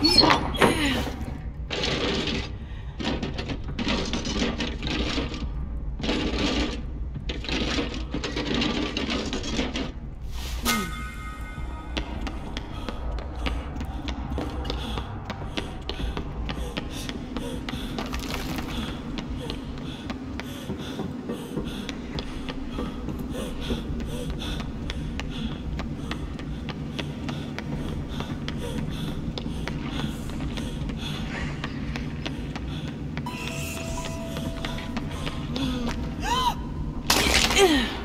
Yeah. Ugh.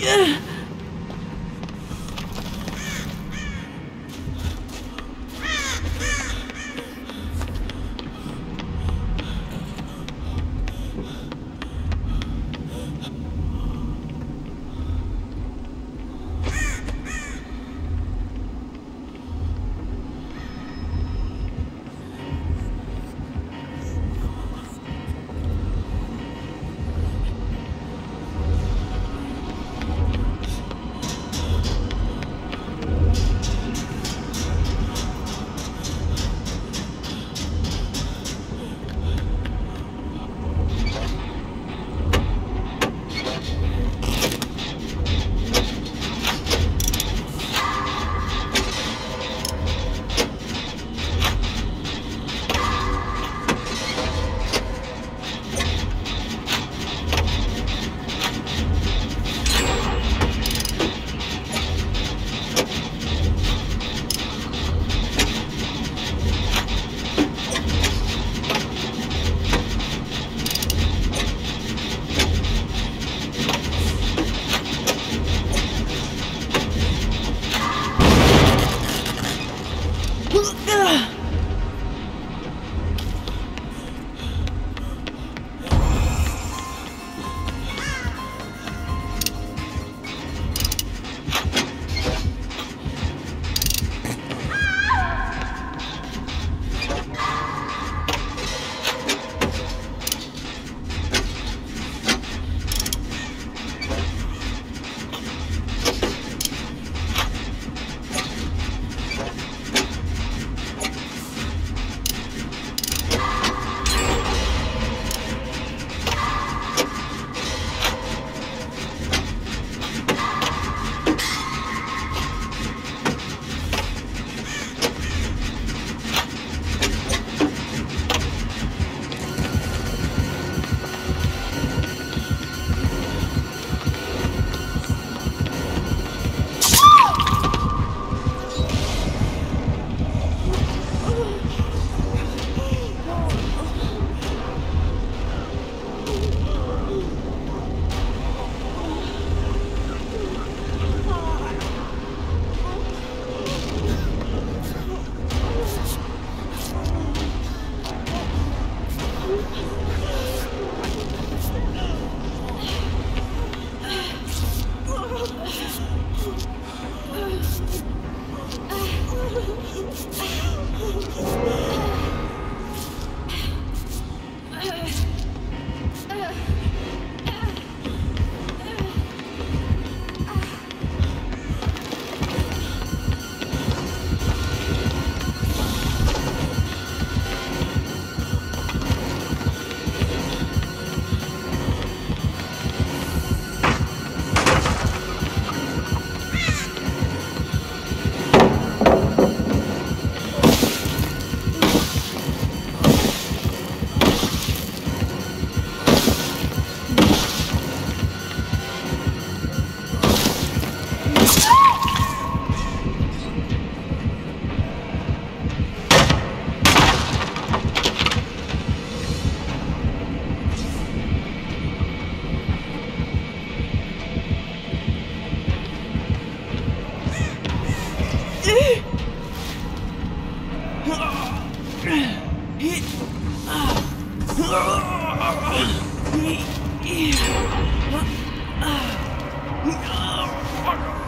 Yeah.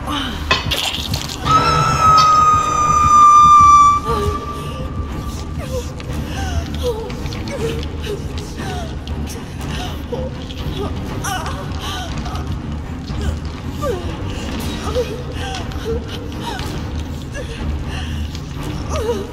Ah! Oh,